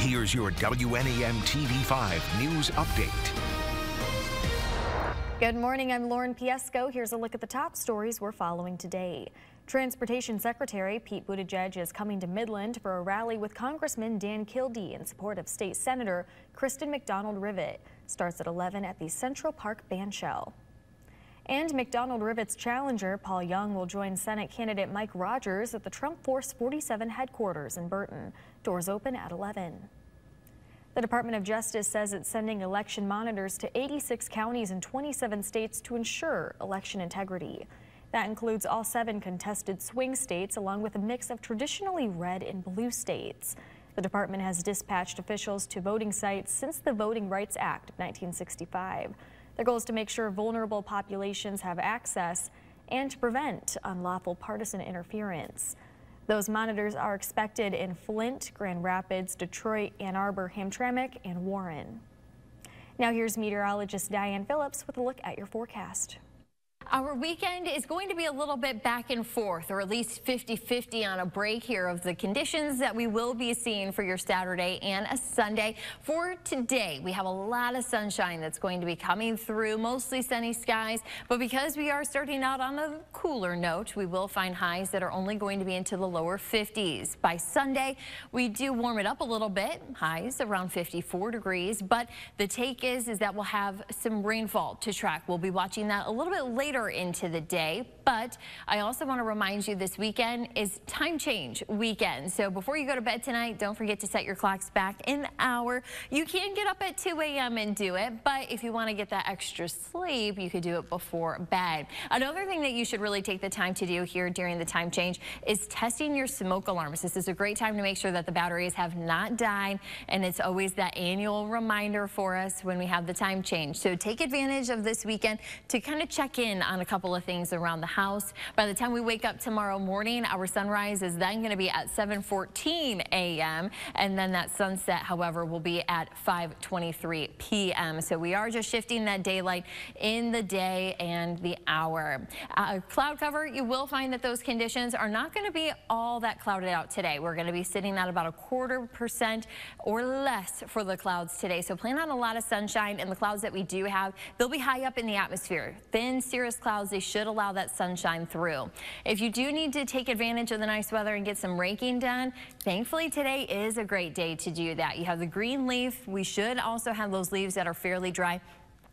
Here's your WNEM TV5 News Update. Good morning, I'm Lauren Piesco. Here's a look at the top stories we're following today. Transportation Secretary Pete Buttigieg is coming to Midland for a rally with Congressman Dan Kildee in support of State Senator Kristen McDonald-Rivet. Starts at 11 at the Central Park Bandshell. And McDonald-Rivet's challenger, Paul Junge, will join Senate candidate Mike Rogers at the Trump Force 47 headquarters in Burton. Doors open at 11. The Department of Justice says it's sending election monitors to 86 counties in 27 states to ensure election integrity. That includes all seven contested swing states, along with a mix of traditionally red and blue states. The department has dispatched officials to voting sites since the Voting Rights Act of 1965. Their goal is to make sure vulnerable populations have access and to prevent unlawful partisan interference. Those monitors are expected in Flint, Grand Rapids, Detroit, Ann Arbor, Hamtramck, and Warren. Now here's meteorologist Diane Phillips with a look at your forecast. Our weekend is going to be a little bit back and forth, or at least 50-50 on a break here of the conditions that we will be seeing for your Saturday and a Sunday. For today, we have a lot of sunshine that's going to be coming through, mostly sunny skies. But because we are starting out on a cooler note, we will find highs that are only going to be into the lower 50s. By Sunday, we do warm it up a little bit, highs around 54 degrees. But the take is, is that we'll have some rainfall to track. We'll be watching that a little bit later later into the day. But I also want to remind you this weekend is time change weekend. So before you go to bed tonight, don't forget to set your clocks back an hour. You can get up at 2 a.m. and do it, but if you want to get that extra sleep, you could do it before bed. Another thing that you should really take the time to do here during the time change is testing your smoke alarms. This is a great time to make sure that the batteries have not died, and it's always that annual reminder for us when we have the time change. So take advantage of this weekend to kind of check in on a couple of things around the house. By the time we wake up tomorrow morning, our sunrise is then going to be at 7.14 a.m. And then that sunset, however, will be at 5.23 p.m. So we are just shifting that daylight in the day and the hour. Uh, cloud cover, you will find that those conditions are not going to be all that clouded out today. We're going to be sitting at about a quarter percent or less for the clouds today. So plan on a lot of sunshine and the clouds that we do have, they'll be high up in the atmosphere. Thin cirrus clouds, they should allow that sunshine through. If you do need to take advantage of the nice weather and get some raking done, thankfully today is a great day to do that. You have the green leaf. We should also have those leaves that are fairly dry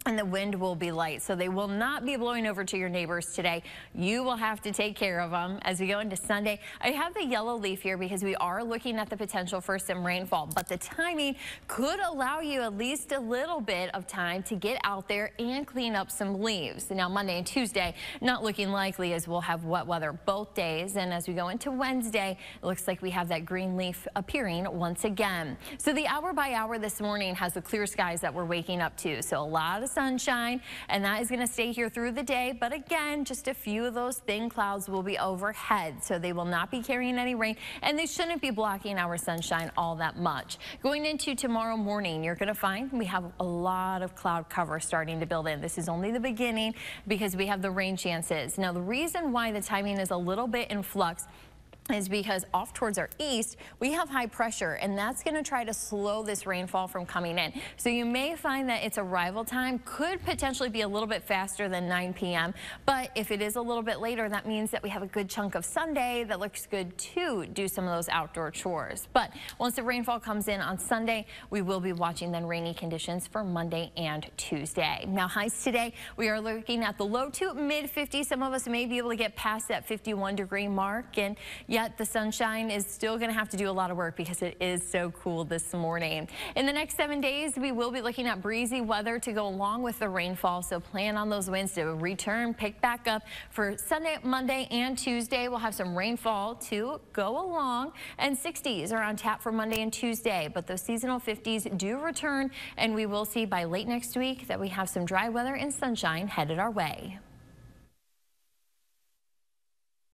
and the wind will be light. So they will not be blowing over to your neighbors today. You will have to take care of them as we go into Sunday. I have the yellow leaf here because we are looking at the potential for some rainfall, but the timing could allow you at least a little bit of time to get out there and clean up some leaves. Now Monday and Tuesday, not looking likely as we'll have wet weather both days. And as we go into Wednesday, it looks like we have that green leaf appearing once again. So the hour by hour this morning has the clear skies that we're waking up to. So a lot of sunshine, and that is going to stay here through the day. But again, just a few of those thin clouds will be overhead, so they will not be carrying any rain, and they shouldn't be blocking our sunshine all that much. Going into tomorrow morning, you're going to find we have a lot of cloud cover starting to build in. This is only the beginning because we have the rain chances. Now, the reason why the timing is a little bit in flux is because off towards our east, we have high pressure, and that's going to try to slow this rainfall from coming in. So you may find that its arrival time could potentially be a little bit faster than 9 p.m., but if it is a little bit later, that means that we have a good chunk of Sunday that looks good to do some of those outdoor chores. But once the rainfall comes in on Sunday, we will be watching then rainy conditions for Monday and Tuesday. Now, highs today, we are looking at the low to mid 50s. Some of us may be able to get past that 51 degree mark, and Yet the sunshine is still going to have to do a lot of work because it is so cool this morning. In the next seven days, we will be looking at breezy weather to go along with the rainfall. So plan on those winds to return, pick back up for Sunday, Monday, and Tuesday. We'll have some rainfall to go along and 60s are on tap for Monday and Tuesday. But those seasonal 50s do return and we will see by late next week that we have some dry weather and sunshine headed our way.